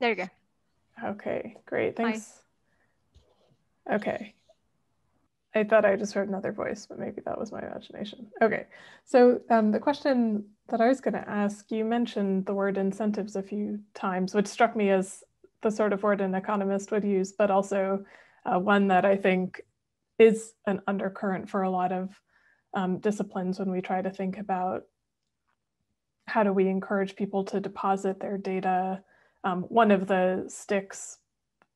There you go. Okay, great. Thanks. Hi. Okay. I thought I just heard another voice, but maybe that was my imagination. Okay, so um, the question that I was going to ask, you mentioned the word incentives a few times, which struck me as the sort of word an economist would use, but also uh, one that I think is an undercurrent for a lot of um, disciplines when we try to think about how do we encourage people to deposit their data. Um, one of the sticks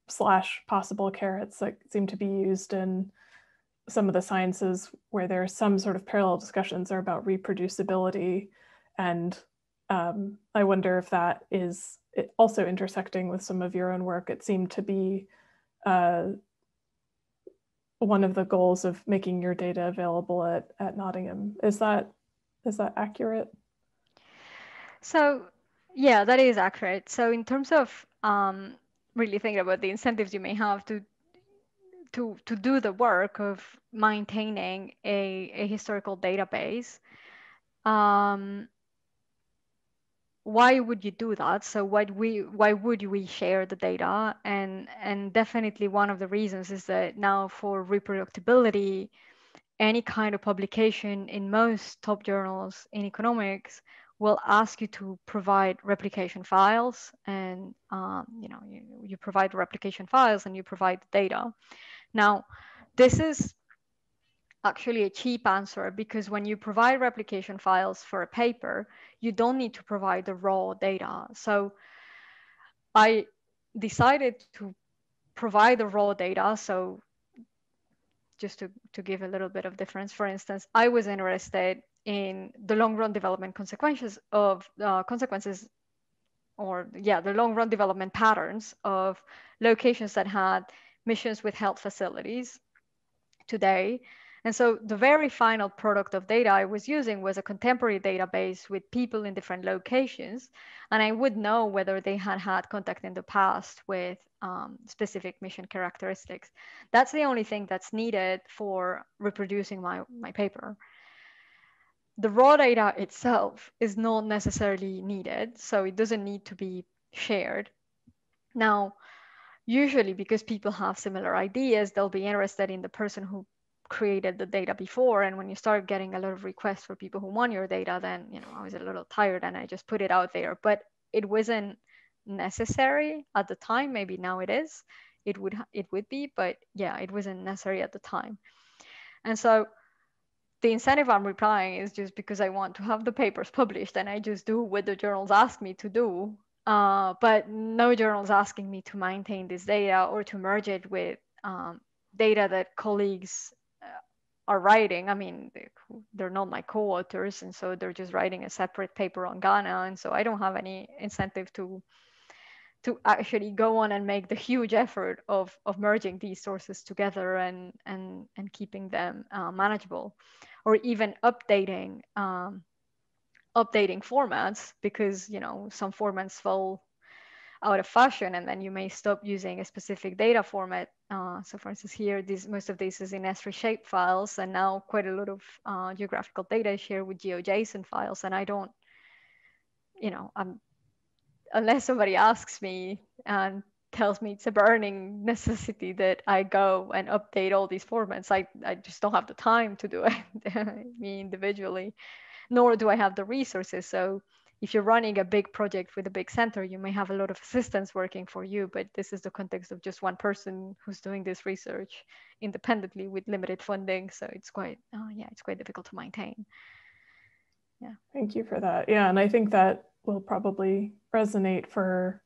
slash possible carrots that seem to be used in some of the sciences where there are some sort of parallel discussions are about reproducibility. And um, I wonder if that is also intersecting with some of your own work. It seemed to be uh, one of the goals of making your data available at, at Nottingham. Is that is that accurate? So yeah, that is accurate. So in terms of um, really thinking about the incentives you may have to to to do the work of maintaining a, a historical database um, why would you do that? So why we why would we share the data? And and definitely one of the reasons is that now for reproducibility any kind of publication in most top journals in economics will ask you to provide replication files and um, you know you, you provide replication files and you provide the data. Now, this is actually a cheap answer because when you provide replication files for a paper, you don't need to provide the raw data. So I decided to provide the raw data. So just to, to give a little bit of difference, for instance, I was interested in the long run development consequences of uh, consequences or yeah, the long run development patterns of locations that had missions with health facilities today. And so the very final product of data I was using was a contemporary database with people in different locations. And I would know whether they had had contact in the past with um, specific mission characteristics. That's the only thing that's needed for reproducing my, my paper. The raw data itself is not necessarily needed, so it doesn't need to be shared. Now, usually because people have similar ideas, they'll be interested in the person who created the data before. And when you start getting a lot of requests for people who want your data, then, you know, I was a little tired and I just put it out there, but it wasn't necessary at the time. Maybe now it is, it would, it would be, but yeah, it wasn't necessary at the time. And so the incentive I'm replying is just because I want to have the papers published and I just do what the journals ask me to do uh, but no journal is asking me to maintain this data or to merge it with um, data that colleagues are writing. I mean, they're not my co-authors, and so they're just writing a separate paper on Ghana, and so I don't have any incentive to to actually go on and make the huge effort of, of merging these sources together and and and keeping them uh, manageable, or even updating um, updating formats because you know some formats fall out of fashion and then you may stop using a specific data format. Uh, so for instance, here, this, most of this is in Esri shape files and now quite a lot of uh, geographical data is shared with GeoJSON files. And I don't, you know, I'm, unless somebody asks me and tells me it's a burning necessity that I go and update all these formats, I, I just don't have the time to do it me individually nor do I have the resources. So if you're running a big project with a big center, you may have a lot of assistants working for you, but this is the context of just one person who's doing this research independently with limited funding. So it's quite, oh yeah, it's quite difficult to maintain. Yeah. Thank you for that. Yeah, and I think that will probably resonate for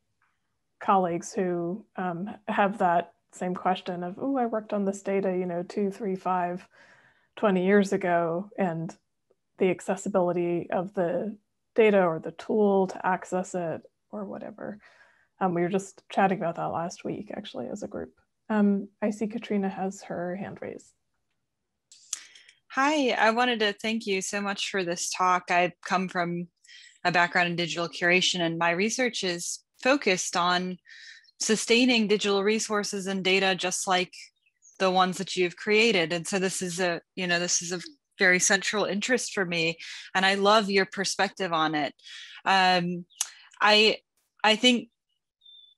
colleagues who um, have that same question of, oh, I worked on this data, you know, two, three, five, 20 years ago, and the accessibility of the data or the tool to access it or whatever. Um, we were just chatting about that last week, actually, as a group. Um, I see Katrina has her hand raised. Hi, I wanted to thank you so much for this talk. I come from a background in digital curation, and my research is focused on sustaining digital resources and data just like the ones that you've created. And so this is a, you know, this is a very central interest for me, and I love your perspective on it. Um, I I think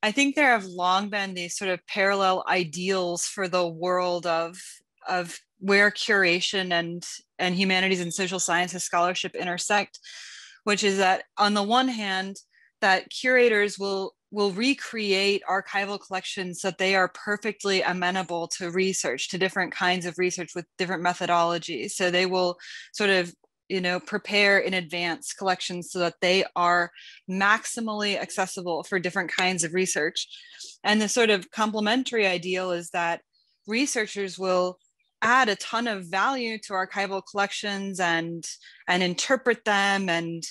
I think there have long been these sort of parallel ideals for the world of of where curation and and humanities and social sciences scholarship intersect, which is that on the one hand, that curators will will recreate archival collections so that they are perfectly amenable to research, to different kinds of research with different methodologies. So they will sort of you know prepare in advance collections so that they are maximally accessible for different kinds of research and the sort of complementary ideal is that researchers will add a ton of value to archival collections and and interpret them and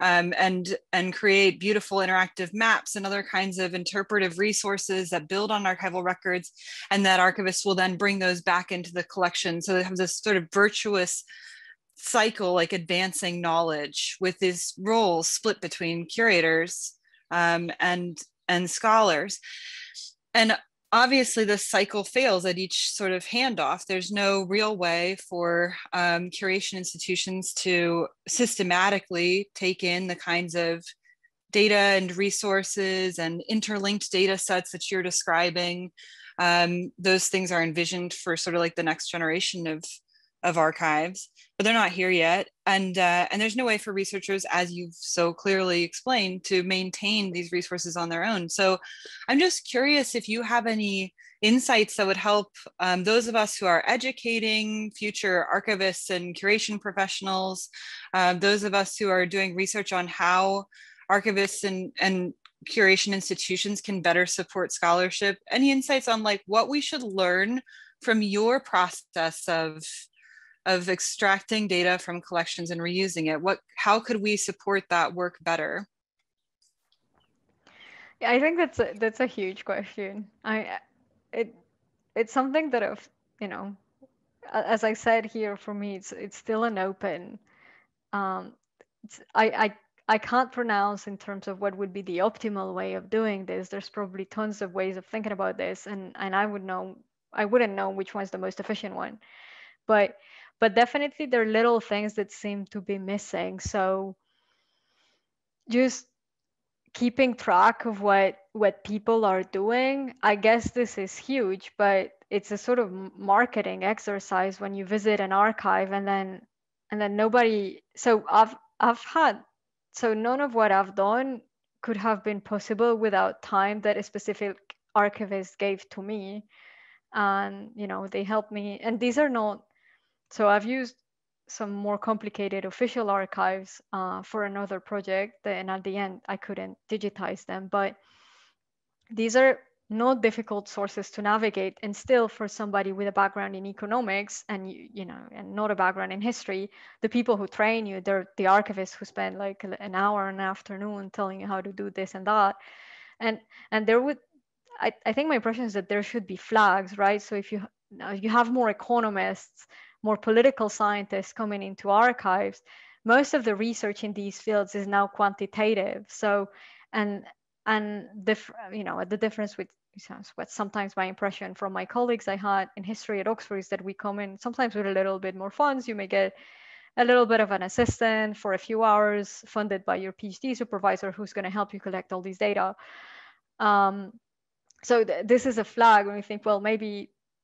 um, and and create beautiful interactive maps and other kinds of interpretive resources that build on archival records and that archivists will then bring those back into the collection. So they have this sort of virtuous cycle like advancing knowledge with these roles split between curators um, and and scholars. And obviously this cycle fails at each sort of handoff. There's no real way for um, curation institutions to systematically take in the kinds of data and resources and interlinked data sets that you're describing. Um, those things are envisioned for sort of like the next generation of of archives, but they're not here yet. And uh, and there's no way for researchers, as you've so clearly explained, to maintain these resources on their own. So I'm just curious if you have any insights that would help um, those of us who are educating future archivists and curation professionals, uh, those of us who are doing research on how archivists and, and curation institutions can better support scholarship any insights on like what we should learn from your process of of extracting data from collections and reusing it what how could we support that work better yeah i think that's a, that's a huge question i it it's something that i've you know as i said here for me it's it's still an open um I, I I can't pronounce in terms of what would be the optimal way of doing this. There's probably tons of ways of thinking about this, and and I would know I wouldn't know which one's the most efficient one. But but definitely there are little things that seem to be missing. So just keeping track of what what people are doing i guess this is huge but it's a sort of marketing exercise when you visit an archive and then and then nobody so i've i've had so none of what i've done could have been possible without time that a specific archivist gave to me. And you know they helped me and these are not so I've used some more complicated official archives uh, for another project, and at the end I couldn't digitize them. But these are not difficult sources to navigate, and still for somebody with a background in economics and you, you know and not a background in history, the people who train you, they're the archivists who spend like an hour an afternoon telling you how to do this and that, and and there would I, I think my impression is that there should be flags, right? So if you you have more economists more political scientists coming into archives, most of the research in these fields is now quantitative. So, and and diff, you know, the difference with what sometimes my impression from my colleagues I had in history at Oxford is that we come in sometimes with a little bit more funds. You may get a little bit of an assistant for a few hours funded by your PhD supervisor who's going to help you collect all these data. Um, so th this is a flag when we think, well, maybe,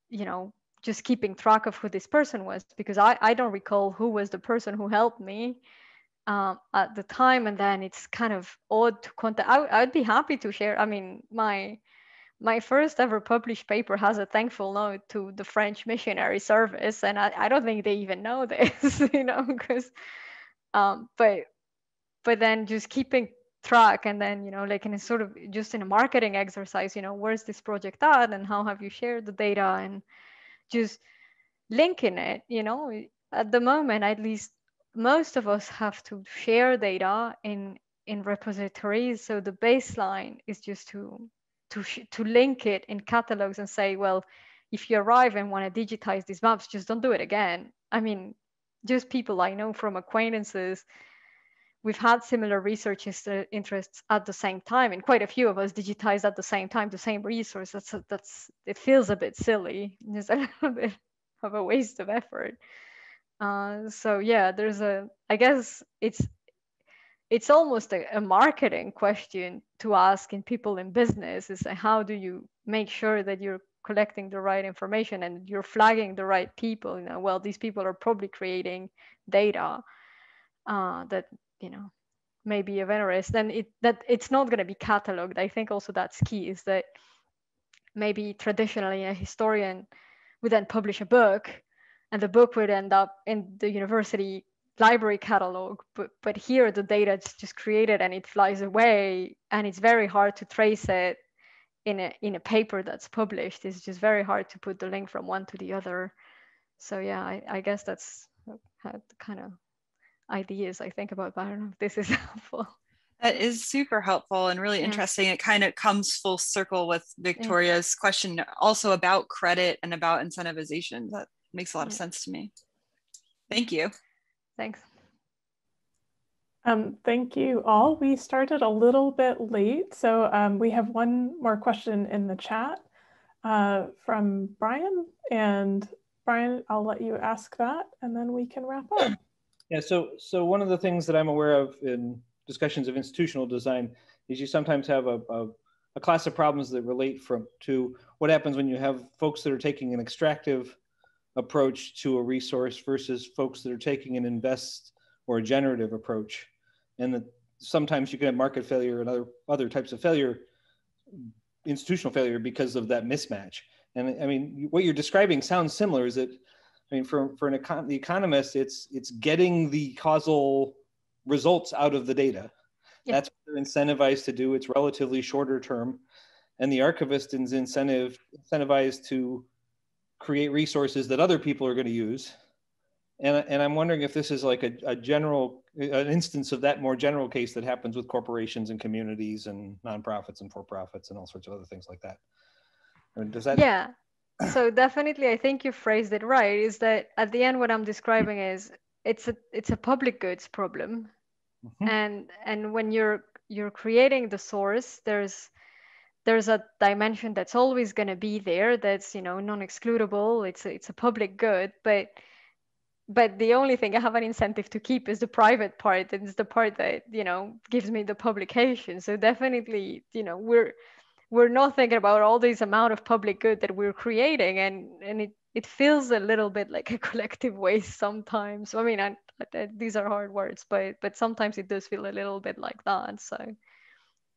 you know, just keeping track of who this person was because I, I don't recall who was the person who helped me um, at the time and then it's kind of odd to contact I, i'd be happy to share i mean my my first ever published paper has a thankful note to the french missionary service and i, I don't think they even know this you know because um, but but then just keeping track and then you know like in a sort of just in a marketing exercise you know where's this project at and how have you shared the data and just linking it you know at the moment at least most of us have to share data in in repositories. So the baseline is just to to to link it in catalogs and say well if you arrive and want to digitize these maps just don't do it again. I mean just people i know from acquaintances we've had similar research interests at the same time and quite a few of us digitized at the same time the same resource. That's that's it feels a bit silly. It's a little bit of a waste of effort. Uh, so yeah there's a i guess it's it's almost a, a, marketing question to ask in people in business is how do you make sure that you're collecting the right information and you're flagging the right people? You know well these people are probably creating data uh, that you know maybe of interest then it that it's not going to be cataloged i think also that's key is that maybe traditionally a historian would then publish a book and the book would end up in the university library catalog but but here the data is just created and it flies away and it's very hard to trace it in a in a paper that's published. It's just very hard to put the link from one to the other. So yeah i, I guess that's kind of ideas I think about, but I don't know if this is helpful. That is super helpful and really yeah. interesting. It kind of comes full circle with Victoria's yeah. question also about credit and about incentivization. That makes a lot of sense to me. Thank you. Thanks. Um, thank you all. We started a little bit late, so um, we have one more question in the chat uh, from Brian. And Brian, I'll let you ask that and then we can wrap up. Yeah, so so one of the things that I'm aware of in discussions of institutional design is you sometimes have a, a, a class of problems that relate from to what happens when you have folks that are taking an extractive approach to a resource versus folks that are taking an invest or a generative approach. And that sometimes you can have market failure and other other types of failure, institutional failure because of that mismatch. And I mean, what you're describing sounds similar. Is that I mean, for, for an econ- the economist, it's it's getting the causal results out of the data. Yeah. That's what they're incentivized to do. It's relatively shorter term, and the archivist is incentive incentivized to create resources that other people are going to use. And, and I'm wondering if this is like a, a general an instance of that more general case that happens with corporations and communities and nonprofits and for profits and all sorts of other things like that. I mean, does that? Yeah, so definitely i think you phrased it right is that at the end what i'm describing is it's a it's a public goods problem. Mm-hmm. and and when you're you're creating the source there's there's a dimension that's always going to be there that's you know non-excludable. It's a, it's a public good but but the only thing i have an incentive to keep is the private part and it's the part that you know gives me the publication. So definitely you know we're we're not thinking about all this amount of public good that we're creating and and it it feels a little bit like a collective waste sometimes. I mean I, I, these are hard words but but sometimes it does feel a little bit like that so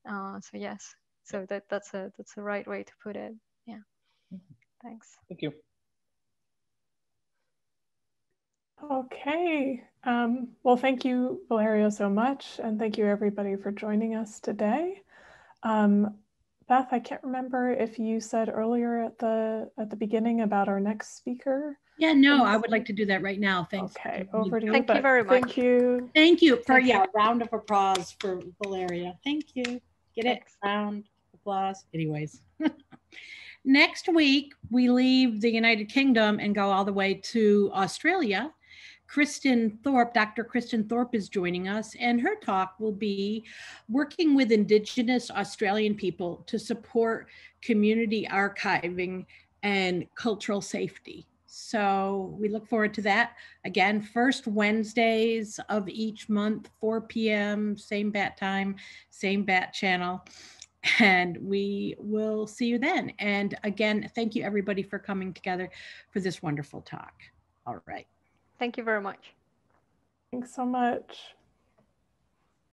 uh, so yes. So that that's a that's the right way to put it. Yeah. Thanks. Thank you. Okay um, well thank you Valeria so much and thank you everybody for joining us today. Um, Beth, I can't remember if you said earlier at the at the beginning about our next speaker. Yeah, no, I would like to do that right now. Thanks. Okay, over to you. Thank you very much. Thank you. Thank you for yeah, a round of applause for Valeria. Thank you. Get it? Round applause. Anyways. Next week, we leave the United Kingdom and go all the way to Australia Kirsten Thorpe, Dr. Kirsten Thorpe is joining us, and her talk will be working with Indigenous Australian people to support community archiving and cultural safety. So we look forward to that. Again, first Wednesdays of each month, 4 p.m., same bat time, same bat channel. And we will see you then. And again, thank you everybody for coming together for this wonderful talk. All right. Thank you very much. Thanks so much.